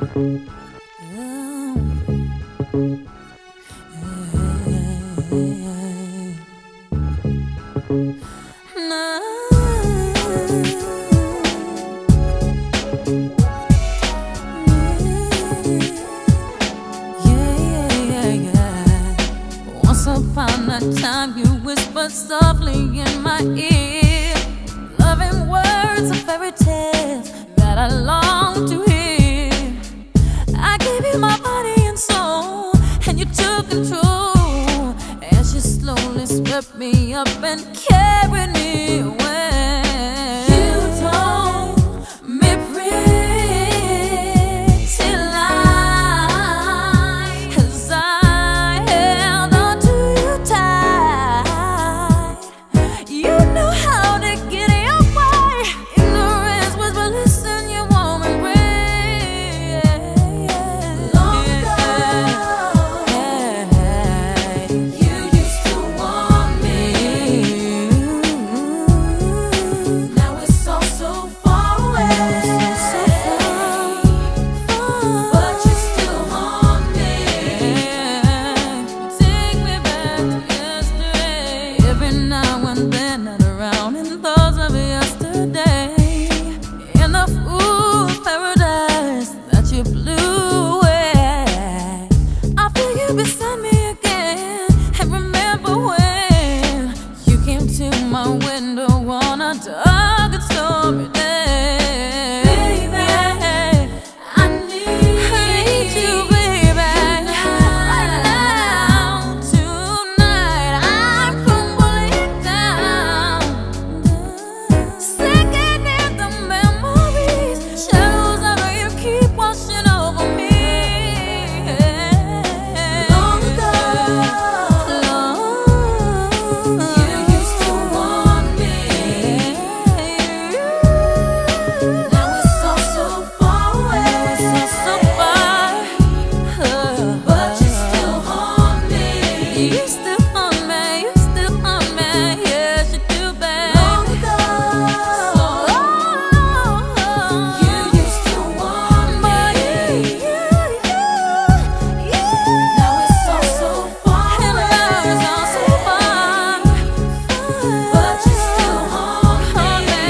Once upon a time, you whispered softly in my ear, swept me up and carried me away.